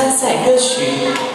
参赛歌曲。